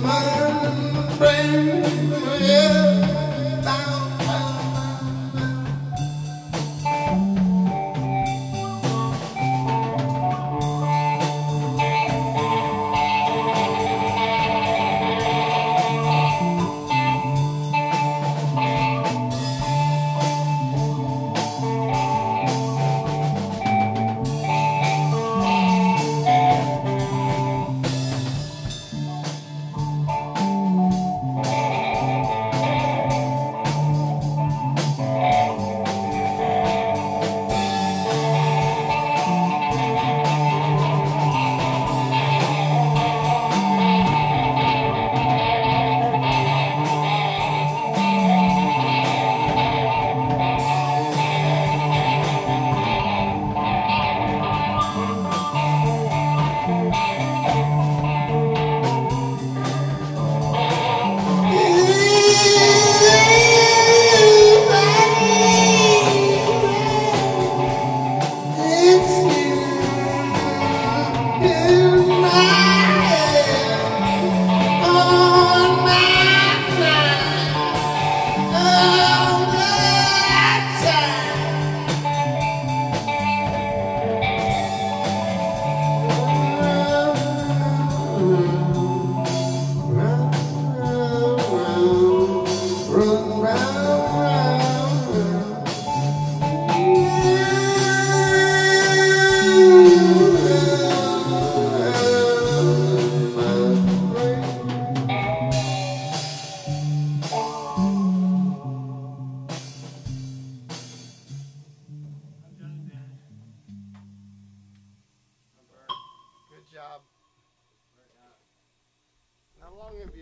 Good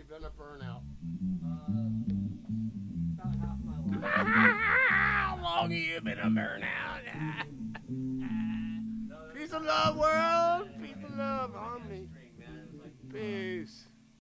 long have you been a burnout? How long have you been a burnout?